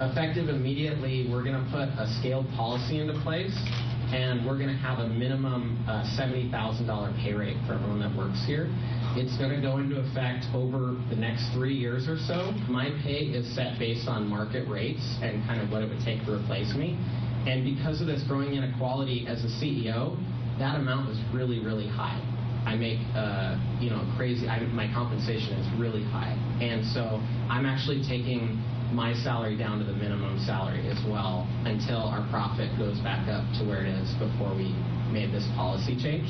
Effective immediately, we're going to put a scaled policy into place and we're going to have a minimum uh, $70,000 pay rate for everyone that works here. It's going to go into effect over the next three years or so. My pay is set based on market rates and kind of what it would take to replace me. And because of this growing inequality as a CEO, that amount is really, really high. I make, uh, you know, crazy, I, my compensation is really high. And so I'm actually taking my salary down to the minimum salary as well until our profit goes back up to where it is before we made this policy change.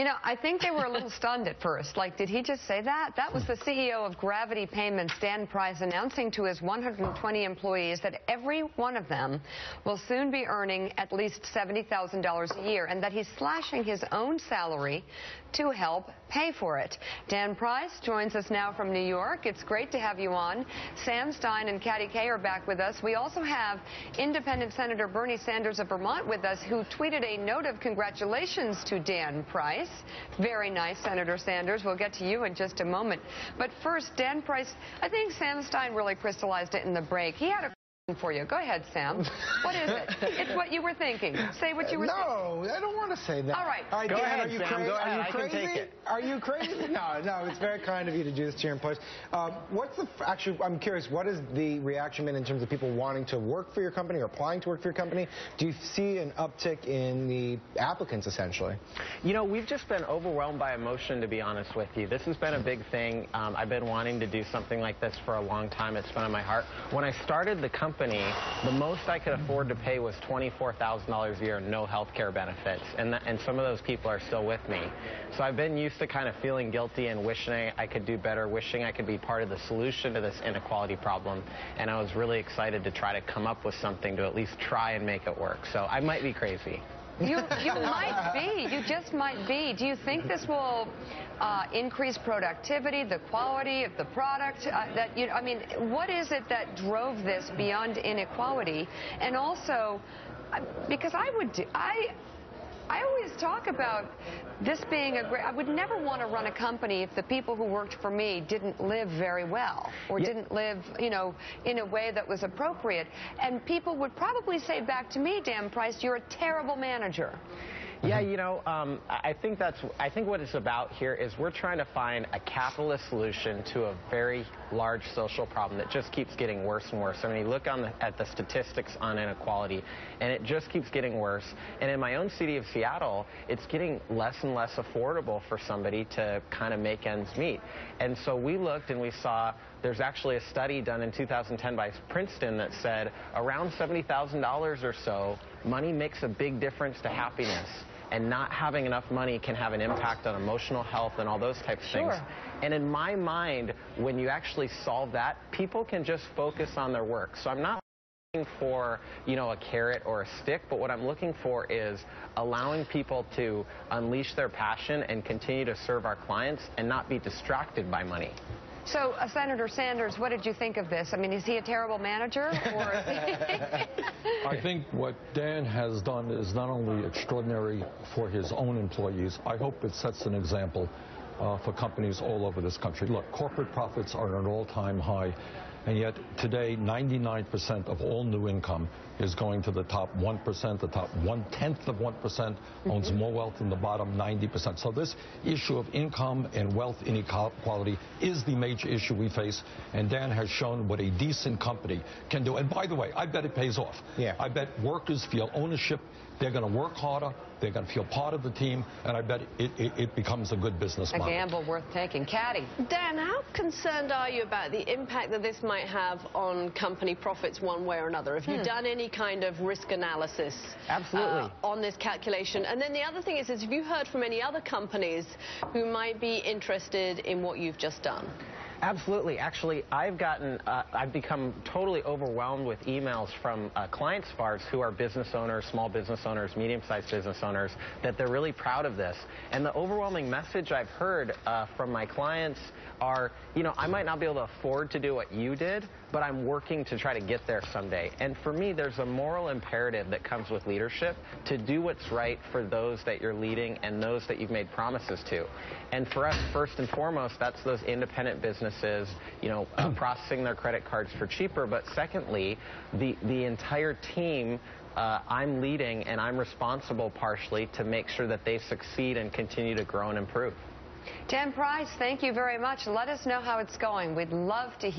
You know, I think they were a little stunned at first. Like, did he just say that? That was the CEO of Gravity Payments, Dan Price, announcing to his 120 employees that every one of them will soon be earning at least $70,000 a year and that he's slashing his own salary to help pay for it. Dan Price joins us now from New York. It's great to have you on. Sam Stein and Katty Kay are back with us. We also have independent Senator Bernie Sanders of Vermont with us, who tweeted a note of congratulations to Dan Price. Very nice, Senator Sanders. We'll get to you in just a moment. But first, Dan Price, I think Sam Stein really crystallized it in the break. He had a for you. Go ahead, Sam. What is it? It's what you were thinking. Say what you were no, thinking. No, I don't say that. All right. All right, Go Dan, ahead, are you Sam. crazy? Go ahead. Are you I crazy? can take it. Are you crazy? no, no, it's very kind of you to do this to your employees. Um, what's the, actually, I'm curious, what is the reaction been in terms of people wanting to work for your company or applying to work for your company? Do you see an uptick in the applicants, essentially? You know, we've just been overwhelmed by emotion, to be honest with you. This has been a big thing. Um, I've been wanting to do something like this for a long time. It's been on my heart. When I started the company, the most I could afford afford to pay was $24,000 a year, no health care benefits. And, and some of those people are still with me. So I've been used to kind of feeling guilty and wishing I could do better, wishing I could be part of the solution to this inequality problem. And I was really excited to try to come up with something to at least try and make it work. So I might be crazy. You, you might be. You just might be. Do you think this will uh, increase productivity, the quality of the product? Uh, that you, I mean, what is it that drove this beyond inequality? And also, because I would do, I I always talk about this being a great, I would never want to run a company if the people who worked for me didn't live very well or yeah. didn't live, you know, in a way that was appropriate. And people would probably say back to me, Dan Price, you're a terrible manager. Yeah, you know, um, I think that's. I think what it's about here is we're trying to find a capitalist solution to a very large social problem that just keeps getting worse and worse. I mean, you look the, at the statistics on inequality, and it just keeps getting worse. And in my own city of Seattle, it's getting less and less affordable for somebody to kind of make ends meet. And so we looked and we saw there's actually a study done in 2010 by Princeton that said around $70,000 or so, money makes a big difference to happiness and not having enough money can have an impact on emotional health and all those types of sure. things. And in my mind, when you actually solve that, people can just focus on their work. So I'm not looking for, you know, a carrot or a stick, but what I'm looking for is allowing people to unleash their passion and continue to serve our clients and not be distracted by money. So, uh, Senator Sanders, what did you think of this? I mean, is he a terrible manager? I think what Dan has done is not only extraordinary for his own employees, I hope it sets an example uh, for companies all over this country. Look, corporate profits are at an all-time high. And yet today, 99% of all new income is going to the top 1%. The top one-tenth of 1% owns mm -hmm. more wealth than the bottom 90%. So this issue of income and wealth inequality is the major issue we face. And Dan has shown what a decent company can do. And by the way, I bet it pays off. Yeah. I bet workers feel ownership they're going to work harder. They're going to feel part of the team, and I bet it, it, it becomes a good business model. Gamble worth taking. Katty. Dan, how concerned are you about the impact that this might have on company profits one way or another? Have hmm. you done any kind of risk analysis? Absolutely. Uh, on this calculation? And then the other thing is, is, have you heard from any other companies who might be interested in what you've just done? Absolutely. Actually, I've gotten, uh, I've become totally overwhelmed with emails from uh, clients of who are business owners, small business owners, medium-sized business owners, that they're really proud of this. And the overwhelming message I've heard uh, from my clients are, you know, I might not be able to afford to do what you did, but I'm working to try to get there someday. And for me, there's a moral imperative that comes with leadership to do what's right for those that you're leading and those that you've made promises to. And for us, first and foremost, that's those independent businesses, you know, processing their credit cards for cheaper. But secondly, the, the entire team uh, I'm leading and I'm responsible partially to make sure that they succeed and continue to grow and improve. Dan Price, thank you very much. Let us know how it's going. We'd love to hear.